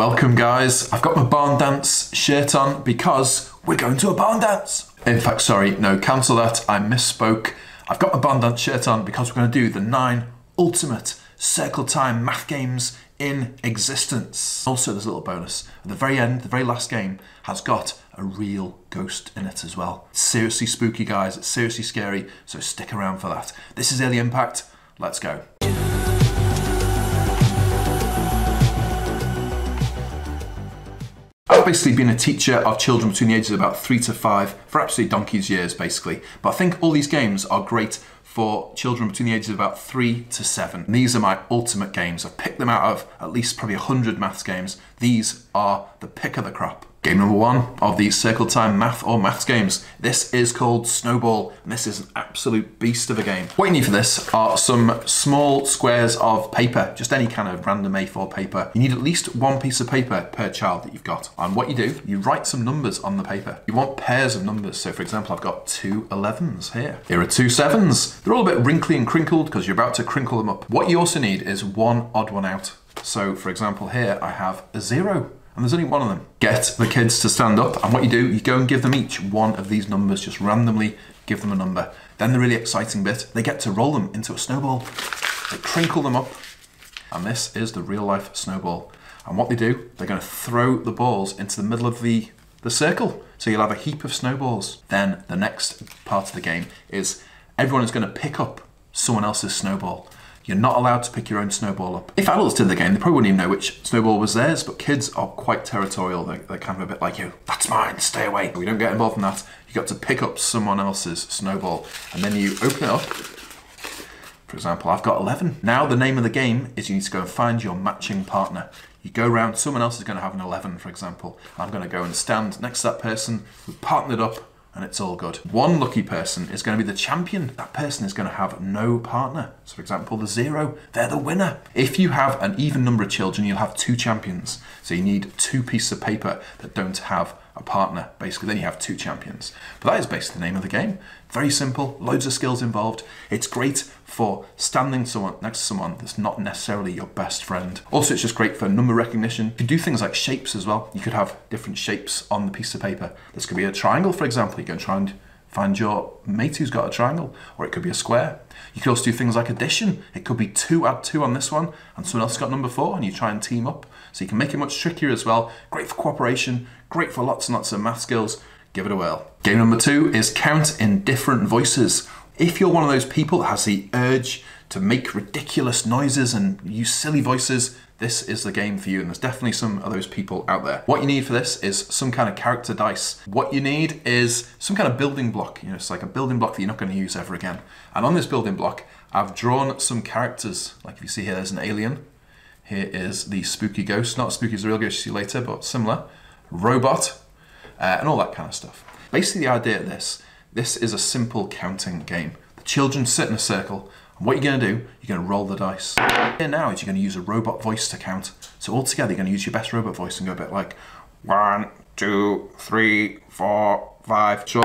Welcome guys, I've got my barn dance shirt on because we're going to a barn dance. In fact, sorry, no, cancel that, I misspoke. I've got my barn dance shirt on because we're going to do the nine ultimate circle time math games in existence. Also, there's a little bonus. At the very end, the very last game has got a real ghost in it as well. Seriously spooky, guys. It's seriously scary, so stick around for that. This is Early Impact. Let's go. Basically been a teacher of children between the ages of about three to five for absolutely donkey's years, basically. But I think all these games are great for children between the ages of about three to seven. And these are my ultimate games. I've picked them out of at least probably 100 maths games. These are the pick of the crop. Game number one of the Circle Time Math or Maths games. This is called Snowball, and this is an absolute beast of a game. What you need for this are some small squares of paper, just any kind of random A4 paper. You need at least one piece of paper per child that you've got. And what you do, you write some numbers on the paper. You want pairs of numbers. So for example, I've got two 11s here. Here are two sevens. They're all a bit wrinkly and crinkled because you're about to crinkle them up. What you also need is one odd one out. So for example, here I have a zero and there's only one of them. Get the kids to stand up, and what you do, you go and give them each one of these numbers, just randomly give them a number. Then the really exciting bit, they get to roll them into a snowball. They crinkle them up, and this is the real life snowball. And what they do, they're going to throw the balls into the middle of the, the circle. So you'll have a heap of snowballs. Then the next part of the game is everyone is going to pick up someone else's snowball. You're not allowed to pick your own snowball up. If adults did the game, they probably wouldn't even know which snowball was theirs, but kids are quite territorial. They're, they're kind of a bit like you. That's mine, stay away. We don't get involved in that. You got to pick up someone else's snowball, and then you open it up. For example, I've got 11. Now the name of the game is you need to go and find your matching partner. You go around, someone else is going to have an 11, for example. I'm going to go and stand next to that person who partnered up and it's all good. One lucky person is going to be the champion. That person is going to have no partner. So for example, the zero, they're the winner. If you have an even number of children, you'll have two champions. So you need two pieces of paper that don't have a partner, basically. Then you have two champions. But that is basically the name of the game. Very simple, loads of skills involved. It's great for standing someone next to someone that's not necessarily your best friend. Also, it's just great for number recognition. You can do things like shapes as well. You could have different shapes on the piece of paper. This could be a triangle, for example. You can try and find your mate who's got a triangle, or it could be a square. You could also do things like addition. It could be two, add two on this one, and someone else got number four, and you try and team up. So you can make it much trickier as well. Great for cooperation, great for lots and lots of math skills. Give it a whirl. Game number two is count in different voices. If you're one of those people that has the urge to make ridiculous noises and use silly voices, this is the game for you. And there's definitely some of those people out there. What you need for this is some kind of character dice. What you need is some kind of building block. You know, it's like a building block that you're not going to use ever again. And on this building block, I've drawn some characters. Like if you see here, there's an alien. Here is the spooky ghost. Not spooky as a real ghost you see later, but similar. Robot, uh, and all that kind of stuff. Basically, the idea of this, this is a simple counting game. The children sit in a circle, and what you're going to do, you're going to roll the dice. Here now is you're going to use a robot voice to count. So all together, you're going to use your best robot voice and go a bit like one, two, three, four, five. Sure.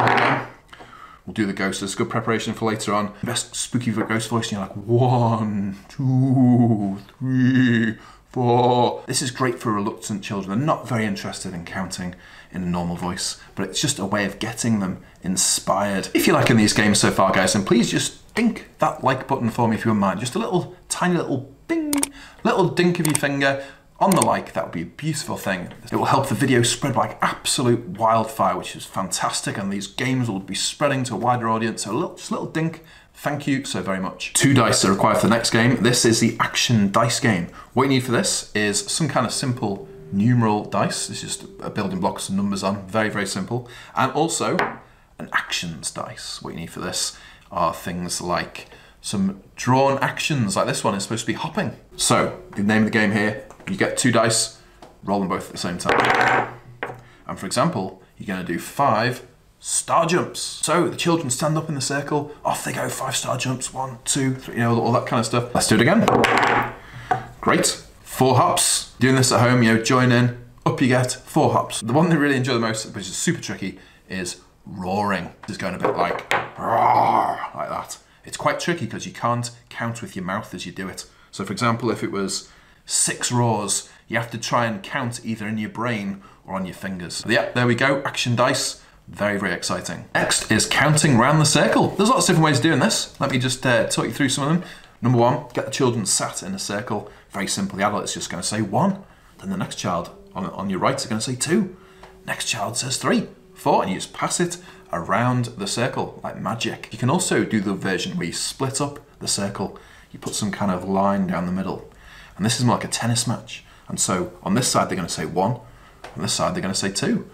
We'll do the ghost. It's good preparation for later on. Best spooky ghost voice, and you're like one, two, three, four. This is great for reluctant children. They're not very interested in counting in a normal voice, but it's just a way of getting them inspired. If you're liking these games so far, guys, then please just dink that like button for me if you wouldn't mind. Just a little, tiny little bing, little dink of your finger on the like, that would be a beautiful thing. It will help the video spread like absolute wildfire, which is fantastic, and these games will be spreading to a wider audience. So a little, just a little dink, thank you so very much. Two dice are required for the next game. This is the action dice game. What you need for this is some kind of simple numeral dice. It's just a building block with some numbers on, very, very simple. And also an actions dice. What you need for this are things like some drawn actions, like this one is supposed to be hopping. So, the name of the game here, you get two dice, roll them both at the same time. And for example, you're gonna do five star jumps. So the children stand up in the circle, off they go, five star jumps, one, two, three, you know, all that kind of stuff. Let's do it again. Great. Four hops. Doing this at home, you know, join in, up you get, four hops. The one they really enjoy the most, which is super tricky, is roaring. Just going a bit like, like that. It's quite tricky because you can't count with your mouth as you do it. So for example, if it was six roars, you have to try and count either in your brain or on your fingers. Yep, there we go, action dice. Very, very exciting. Next is counting round the circle. There's lots of different ways of doing this. Let me just uh, talk you through some of them. Number one, get the children sat in a circle. Very simple. The adult is just going to say one. Then the next child on, on your right is going to say two. Next child says three, four, and you just pass it around the circle like magic. You can also do the version where you split up the circle. You put some kind of line down the middle. And this is more like a tennis match. And so on this side, they're going to say one. On this side, they're going to say two,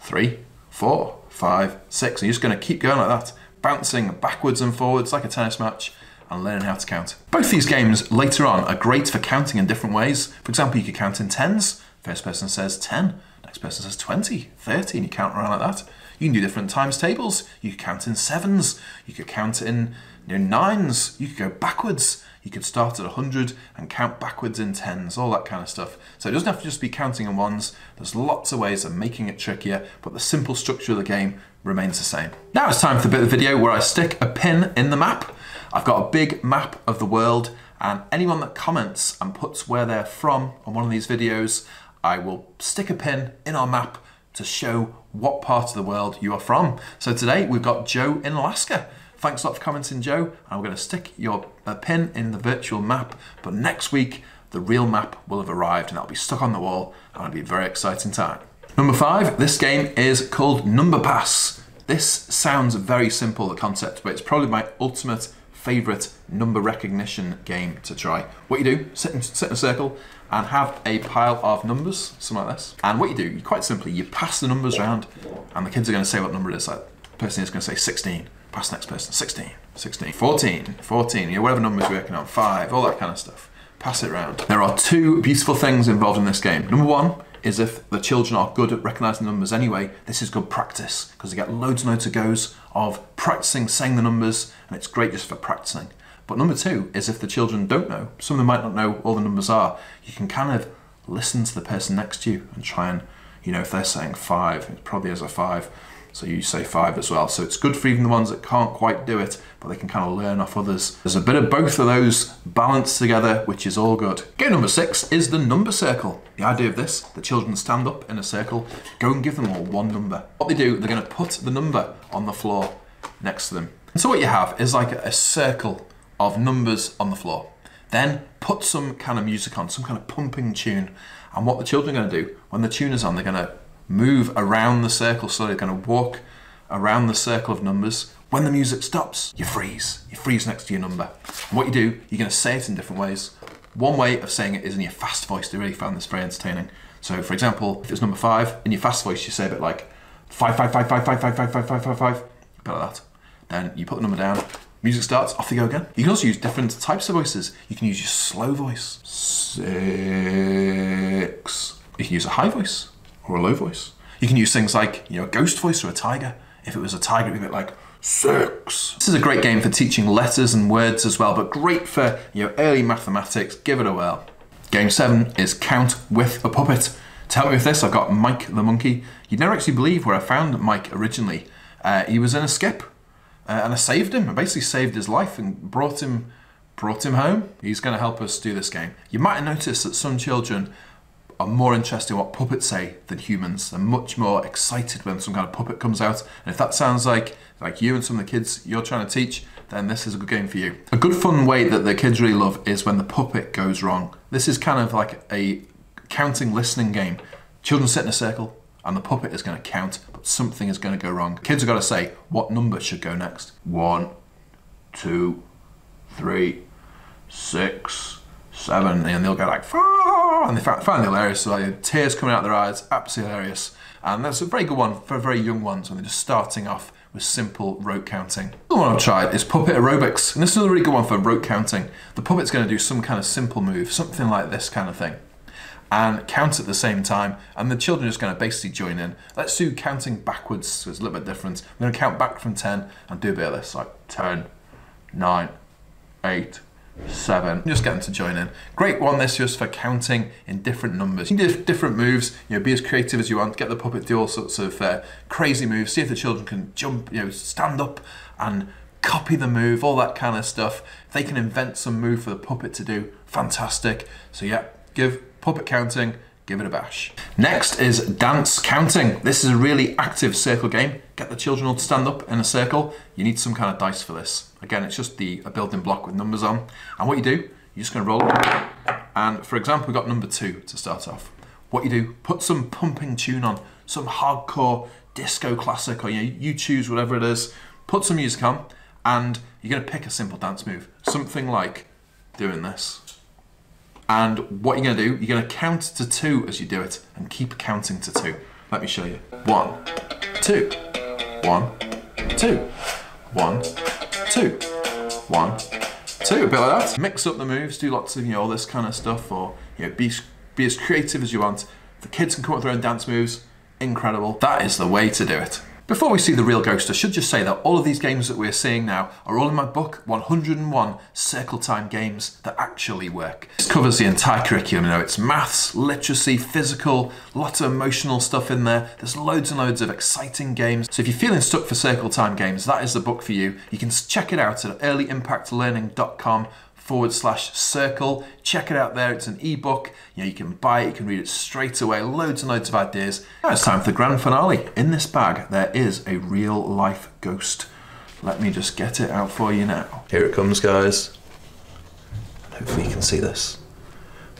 three, four, five, six. And you're just going to keep going like that, bouncing backwards and forwards like a tennis match and learning how to count. Both these games later on are great for counting in different ways. For example, you could count in tens. First person says 10, next person says 20, 30, and you count around like that. You can do different times tables. You could count in sevens. You could count in you know, nines. You could go backwards. You could start at 100 and count backwards in tens, all that kind of stuff. So it doesn't have to just be counting in ones. There's lots of ways of making it trickier, but the simple structure of the game remains the same. Now it's time for the bit of the video where I stick a pin in the map. I've got a big map of the world and anyone that comments and puts where they're from on one of these videos, I will stick a pin in our map to show what part of the world you are from. So today we've got Joe in Alaska. Thanks a lot for commenting, Joe. I'm going to stick your pin in the virtual map, but next week the real map will have arrived and that'll be stuck on the wall and it'll be a very exciting time. Number five, this game is called Number Pass. This sounds very simple, the concept, but it's probably my ultimate favorite number recognition game to try. What you do, sit in, sit in a circle and have a pile of numbers, something like this. And what you do, quite simply, you pass the numbers around and the kids are going to say what number it is. Like, the person is going to say 16 Pass next person. 16, 16, 14, 14, you know, whatever numbers you're working on, 5, all that kind of stuff. Pass it around. There are two beautiful things involved in this game. Number one is if the children are good at recognizing numbers anyway, this is good practice because they get loads and loads of goes of practicing saying the numbers and it's great just for practicing. But number two is if the children don't know, some of them might not know all the numbers are, you can kind of listen to the person next to you and try and, you know, if they're saying five, it probably is a five so you say five as well. So it's good for even the ones that can't quite do it, but they can kind of learn off others. There's a bit of both of those balanced together, which is all good. Game number six is the number circle. The idea of this, the children stand up in a circle, go and give them all one number. What they do, they're gonna put the number on the floor next to them. And so what you have is like a circle of numbers on the floor. Then put some kind of music on, some kind of pumping tune. And what the children are gonna do, when the tune is on, they're gonna move around the circle. So they're going to walk around the circle of numbers. When the music stops, you freeze. You freeze next to your number. And what you do, you're going to say it in different ways. One way of saying it is in your fast voice. They really found this very entertaining. So, for example, if it's number five, in your fast voice, you say a bit like five, five, five, five, five, five, five, five, five, five, five, like that. Then you put the number down, music starts, off you go again. You can also use different types of voices. You can use your slow voice, six. You can use a high voice, or a low voice. You can use things like, you know, a ghost voice or a tiger. If it was a tiger, it'd be a bit like, six. This is a great game for teaching letters and words as well, but great for, you know, early mathematics. Give it a whirl. Game seven is Count with a Puppet. To help me with this, I've got Mike the monkey. You'd never actually believe where I found Mike originally. Uh, he was in a skip, uh, and I saved him. I basically saved his life and brought him, brought him home. He's going to help us do this game. You might have noticed that some children are more interested in what puppets say than humans. They're much more excited when some kind of puppet comes out. And if that sounds like like you and some of the kids you're trying to teach, then this is a good game for you. A good fun way that the kids really love is when the puppet goes wrong. This is kind of like a counting listening game. Children sit in a circle and the puppet is going to count, but something is going to go wrong. Kids have got to say what number should go next. One, two, three, six, seven, and they'll go like, Oh, and they find it hilarious. So like, tears coming out their eyes, absolutely hilarious. And that's a very good one for very young ones when they're just starting off with simple rote counting. The one I've tried is puppet aerobics, and this is a really good one for rote counting. The puppet's going to do some kind of simple move, something like this kind of thing, and count at the same time, and the children are just going to basically join in. Let's do counting backwards, so it's a little bit different. I'm going to count back from 10 and do a bit of this, like 10, 9, 8, seven. Just get them to join in. Great one this just for counting in different numbers. You can do different moves, you know, be as creative as you want, get the puppet do all sorts of uh, crazy moves, see if the children can jump, you know, stand up and copy the move, all that kind of stuff. If they can invent some move for the puppet to do, fantastic. So yeah, give puppet counting, give it a bash. Next is dance counting. This is a really active circle game. Get the children all to stand up in a circle. You need some kind of dice for this. Again, it's just the a building block with numbers on. And what you do, you're just gonna roll. And for example, we've got number two to start off. What you do, put some pumping tune on, some hardcore disco classic, or you, know, you choose whatever it is, put some music on, and you're gonna pick a simple dance move. Something like doing this. And what you're gonna do, you're gonna count to two as you do it, and keep counting to two. Let me show you. One, two, one, two, one, two, one, two. A bit like that. Mix up the moves, do lots of you know all this kind of stuff, or you know be be as creative as you want. The kids can come up with their own dance moves. Incredible. That is the way to do it. Before we see the real ghost, I should just say that all of these games that we're seeing now are all in my book, 101 Circle Time Games That Actually Work. This covers the entire curriculum, you know, it's maths, literacy, physical, lots of emotional stuff in there. There's loads and loads of exciting games. So if you're feeling stuck for Circle Time Games, that is the book for you. You can check it out at earlyimpactlearning.com forward slash circle. Check it out there. It's an ebook. You know, you can buy it, you can read it straight away. Loads and loads of ideas. Now it's time for the grand finale. In this bag, there is a real life ghost. Let me just get it out for you now. Here it comes, guys. Hopefully you can see this.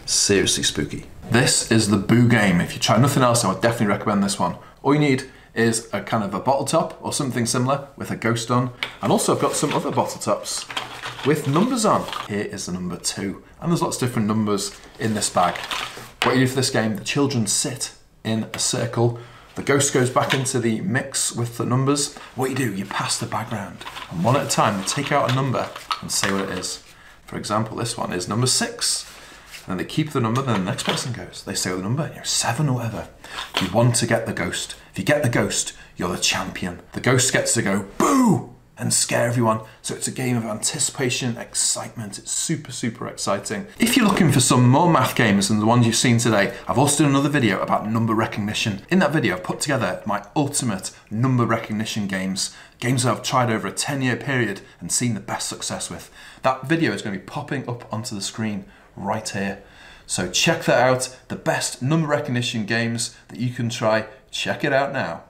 Seriously spooky. This is the Boo game. If you try nothing else, I would definitely recommend this one. All you need is a kind of a bottle top or something similar with a ghost on. And also I've got some other bottle tops with numbers on. Here is the number two. And there's lots of different numbers in this bag. What you do for this game, the children sit in a circle. The ghost goes back into the mix with the numbers. What you do, you pass the bag round. And one at a time, you take out a number and say what it is. For example, this one is number six. And they keep the number, then the next person goes. They say the number, you know, seven or whatever. You want to get the ghost. If you get the ghost, you're the champion. The ghost gets to go, boo! And scare everyone. So it's a game of anticipation, excitement. It's super, super exciting. If you're looking for some more math games than the ones you've seen today, I've also done another video about number recognition. In that video, I've put together my ultimate number recognition games, games that I've tried over a 10 year period and seen the best success with. That video is going to be popping up onto the screen right here. So check that out, the best number recognition games that you can try. Check it out now.